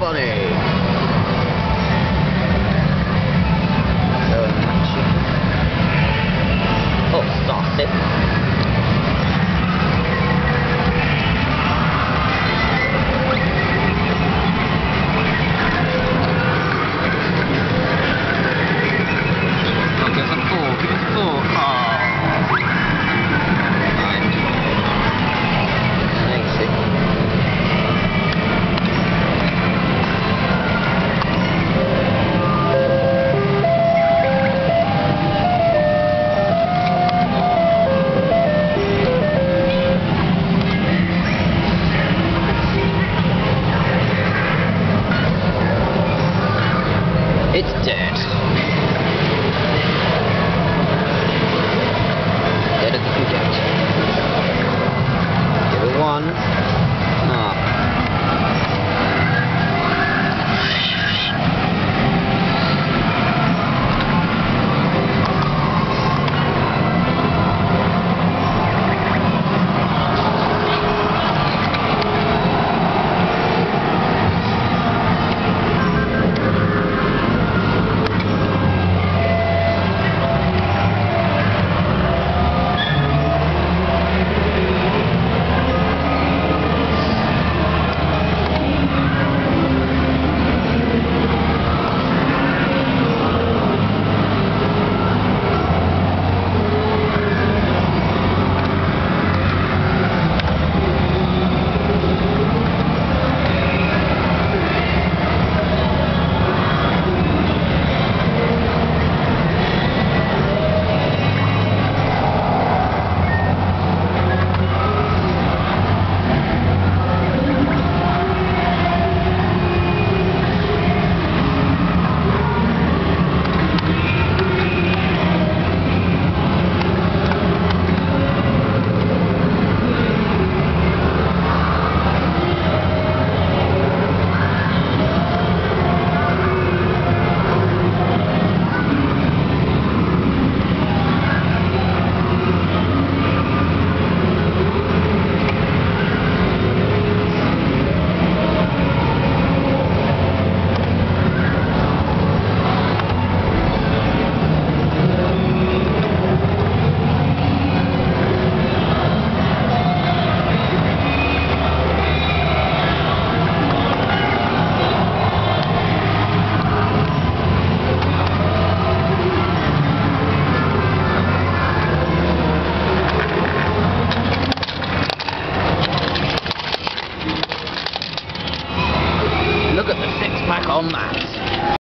funny.